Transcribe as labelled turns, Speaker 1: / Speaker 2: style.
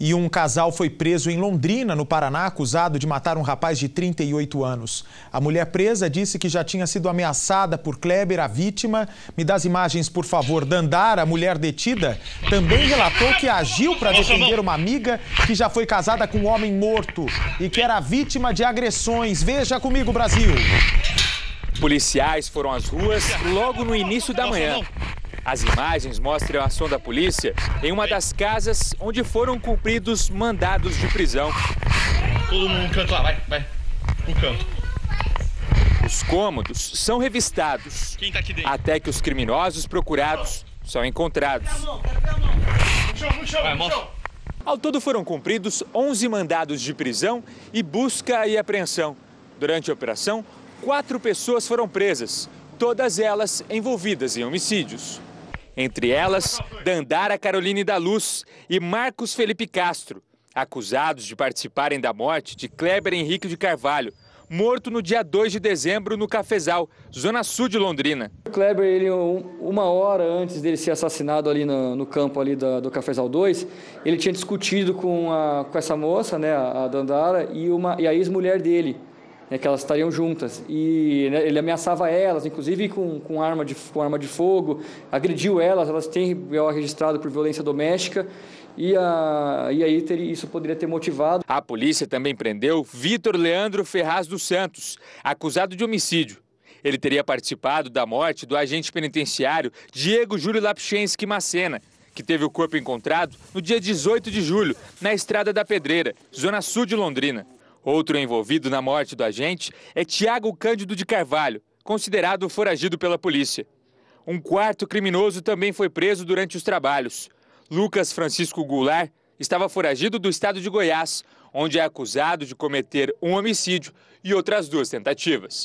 Speaker 1: E um casal foi preso em Londrina, no Paraná, acusado de matar um rapaz de 38 anos. A mulher presa disse que já tinha sido ameaçada por Kleber, a vítima. Me dá as imagens, por favor. Dandara, a mulher detida, também relatou que agiu para defender uma amiga que já foi casada com um homem morto e que era vítima de agressões. Veja comigo, Brasil.
Speaker 2: Policiais foram às ruas logo no início da manhã. As imagens mostram a ação da polícia em uma das casas onde foram cumpridos mandados de prisão.
Speaker 3: Todo mundo no canto lá, vai, vai. No canto.
Speaker 2: Os cômodos são revistados
Speaker 3: Quem tá aqui dentro?
Speaker 2: até que os criminosos procurados são encontrados.
Speaker 3: Vai, mostra.
Speaker 2: Ao todo foram cumpridos 11 mandados de prisão e busca e apreensão. Durante a operação, quatro pessoas foram presas, todas elas envolvidas em homicídios. Entre elas, Dandara Caroline da Luz e Marcos Felipe Castro, acusados de participarem da morte de Kleber Henrique de Carvalho, morto no dia 2 de dezembro no Cafezal, zona sul de Londrina.
Speaker 4: O Kleber, ele, um- uma hora antes dele ser assassinado ali no, no campo ali do Cafezal 2, ele tinha discutido com, a- com essa moça, né, a a Dandara, e, uma, e a ex-mulher dele, né, que elas estariam juntas. E né, ele ameaçava elas, inclusive com, com, arma de, com arma de fogo, agrediu elas, elas têm BO registrado por violência doméstica, e, a, e aí teria, isso poderia ter motivado
Speaker 2: A polícia também prendeu Vitor Leandro Ferraz dos Santos, acusado de homicídio. Ele teria participado da morte do agente penitenciário Diego Júlio Lapchensky Macena, que teve o corpo encontrado no dia 18 de julho, na Estrada da Pedreira, zona sul de Londrina. Outro envolvido na morte do agente é Tiago Cândido de Carvalho, considerado foragido pela polícia. Um quarto criminoso também foi preso durante os trabalhos. Lucas Francisco Goulart estava foragido do estado de Goiás, onde é acusado de cometer um homicídio e outras duas tentativas.